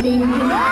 你。